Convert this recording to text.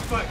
fuck.